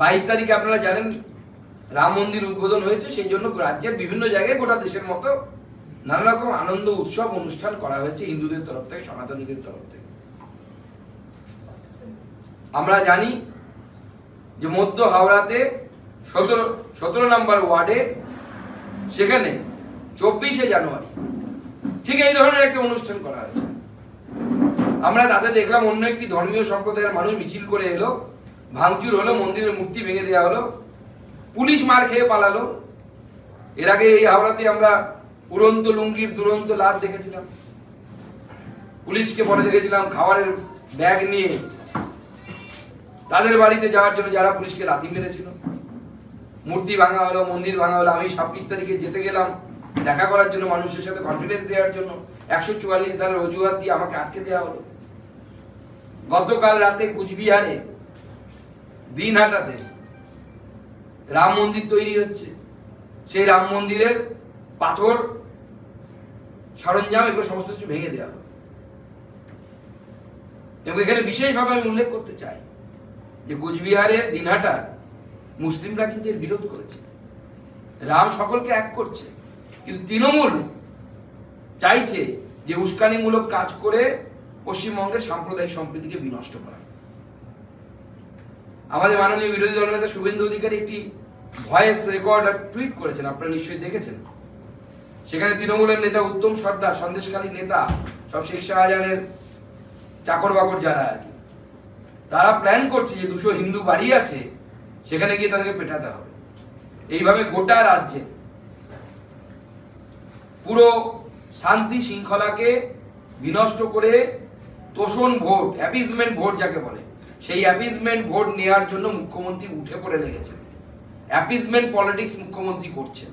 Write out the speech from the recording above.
বাইশ তারিখে আপনারা জানেন, রাম মন্দির উদ্বোধন হয়েছে, সেই জন্য রাজ্যের বিভিন্ন জায়গায় গোটা দেশের মতো নানা রকম আনন্দ, উৎসব, অনুষ্ঠান করা হয়েছে হিন্দুদের তরফ থেকে, সনাতনীদের তরফ থেকে। আমরা জানি যে মধ্য হাওড়াতে সতেরো সতেরো নম্বর ওয়ার্ডে সেখানে চব্বিশে জানুয়ারি ঠিক এই ধরনের একটা অনুষ্ঠান করা হয়েছে। আমরা তাতে দেখলাম অন্য একটি ধর্মীয় সম্প্রদায়ের মানুষ মিছিল করে এলো। ভাঙচুর হলো, মন্দিরের মূর্তি ভেঙে দেওয়া হলো, পুলিশ মার খেয়ে পালালো। এর আগে এই হাওড়াতে আমরা উড়ন্ত লুঙ্গির দুরন্ত লাভ দেখেছিলাম। পুলিশকে পরে দেখেছিলাম খাবারের ব্যাগ নিয়ে তাদের বাড়িতে যাওয়ার জন্য যারা পুলিশকে লাথি মেরেছিল। মূর্তি ভাঙা হলো, মন্দির ভাঙা হলো, আমি ছাব্বিশ তারিখে যেতে গেলাম দেখা করার জন্য মানুষের সাথে কনফিডেন্স দেওয়ার জন্য। একশো চুয়াল্লিশ ধারার অজুহাত দিয়ে আমাকে আটকে দেওয়া হলো। গতকাল রাতে কুচবিহারে দিনহাটাতে রাম মন্দির তৈরি হচ্ছে। সেই রাম মন্দিরের পাথর, সরঞ্জাম এগুলো সমস্ত কিছু ভেঙে দেওয়া এবং এখানে বিশেষভাবে আমি উল্লেখ করতে চাই যে কুচবিহারের দিনহাটার মুসলিমরা কিন্তু এর বিরোধ করেছে। রাম সকলকে এক করছে। কিন্তু তৃণমূল চাইছে যে উস্কানিমূলক কাজ করে পশ্চিমবঙ্গের সাম্প্রদায়িক সম্প্রীতিকে বিনষ্ট করা। আমাদের মাননীয় বিরোধী দলনেতা শুভেন্দু অধিকারী একটি ভয়েস রেকর্ড টুইট করেছেন, আপনারা নিশ্চয়ই দেখেছেন। সেখানে তৃণমূলের নেতা উত্তম সর্দার সন্দেশকালী নেতা সব শেখ শাহজাহানের চাকর বাকর যারা আর কি। তারা প্ল্যান করছে যে দুশো হিন্দু বাড়ি আছে, সেখানে গিয়ে তাদেরকে পেটাতে হবে। এইভাবে গোটা রাজ্যে পুরো শান্তি শৃঙ্খলাকে বিনষ্ট করে তোষণ ভোট অ্যাপিজমেন্ট ভোট যাকে বলে সেই অ্যাপিজমেন্ট ভোট নেওয়ার জন্য মুখ্যমন্ত্রী উঠে পড়ে লেগেছেন। অ্যাপিজমেন্ট পলিটিক্স মুখ্যমন্ত্রী করছেন।